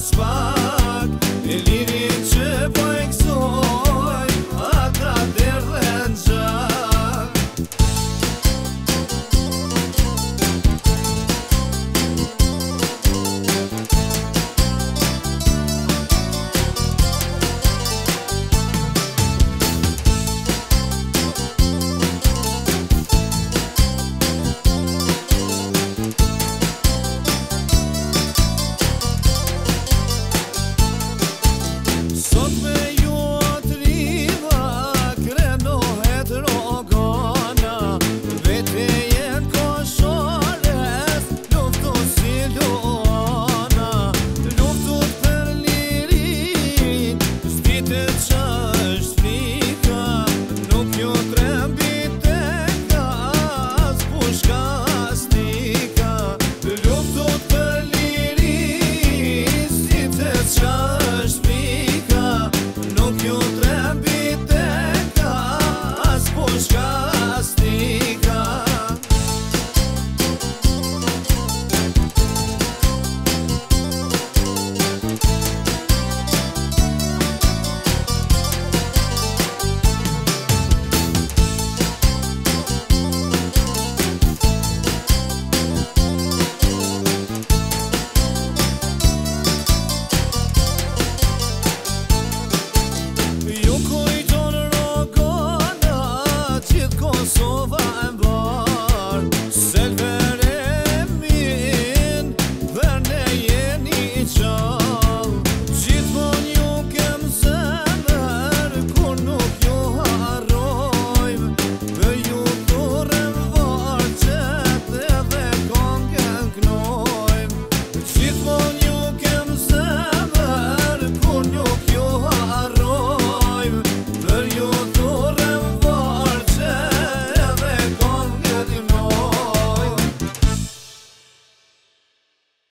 spot. Sot sou.